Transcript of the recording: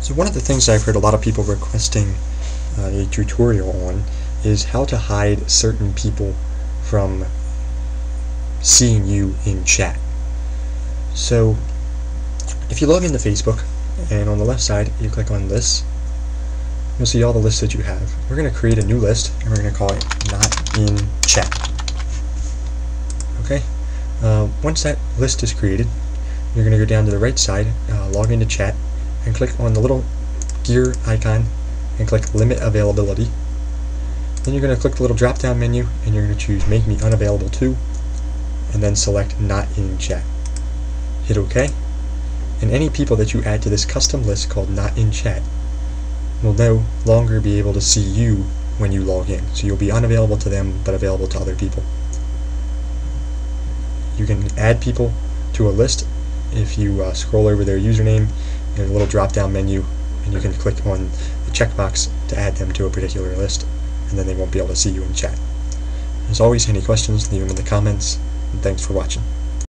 So one of the things I've heard a lot of people requesting uh, a tutorial on is how to hide certain people from seeing you in chat. So if you log into Facebook and on the left side you click on lists, you'll see all the lists that you have. We're going to create a new list and we're going to call it not in chat. Okay, uh, once that list is created, you're going to go down to the right side, uh, log into chat, and click on the little gear icon and click limit availability. Then you're going to click the little drop down menu and you're going to choose make me unavailable to and then select not in chat. Hit OK and any people that you add to this custom list called not in chat will no longer be able to see you when you log in. So you'll be unavailable to them but available to other people. You can add people to a list if you uh, scroll over their username a little drop down menu and you can click on the checkbox to add them to a particular list and then they won't be able to see you in chat. As always, any questions, leave them in the comments, and thanks for watching.